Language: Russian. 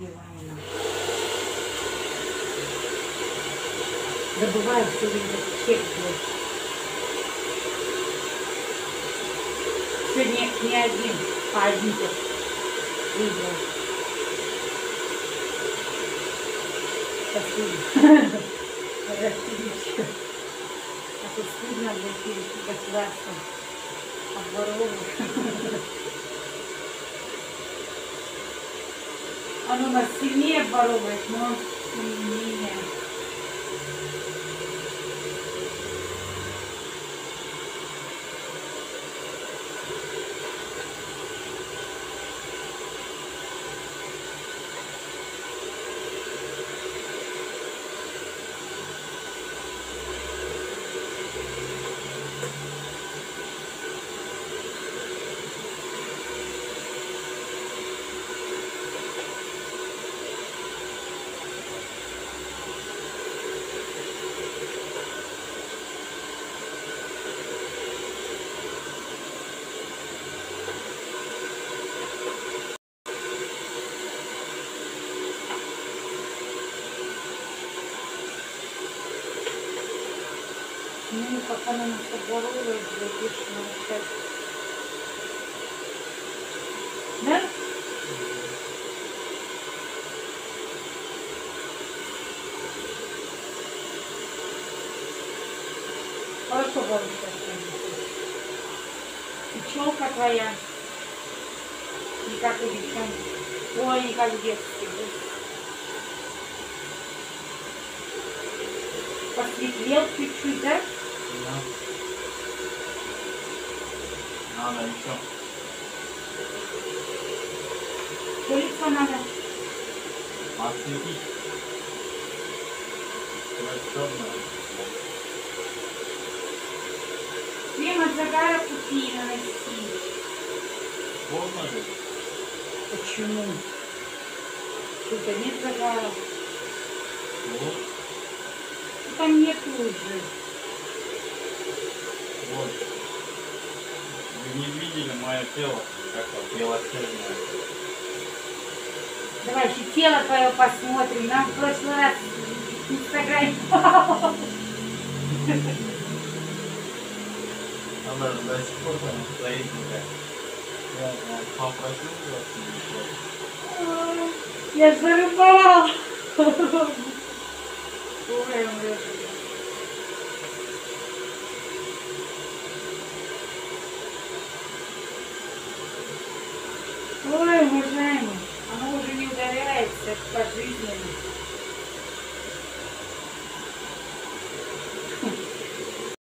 дивана. Забываю все чек делать. Сегодня не один, а один только выбрал. Спасибо. Расстелить. А то стыдно будет перед государством. Оно нас сильнее обворовывает, но тем не Ну, пока она нас обворовывает, будешь научать. Да? Хорошо, бабушка. Пчелка твоя. Не как у девчонки. Ой, не как в детстве. Посветлел чуть-чуть? Да. Лицо надо? Осветить. Черное. Крем от загара купи наносить. Можно же? Почему? Что-то нет загара. Вот. Там нет уже. Вот. Видели мое тело? Как то белоснежное. Давай еще тело твое посмотрим. Нам в прошлый раз в инстаграме. Она же до сих пор там стоит такая. Я попросил вас Я зарыбал. Ой, умрёшь. Ой, уважаемый, оно уже не удаляется, это пожизненно.